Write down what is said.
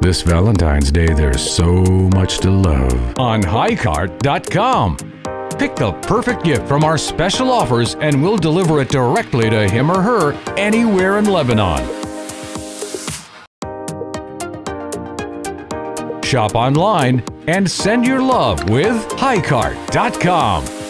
This Valentine's Day, there's so much to love on HiCart.com. Pick the perfect gift from our special offers and we'll deliver it directly to him or her anywhere in Lebanon. Shop online and send your love with HiCart.com.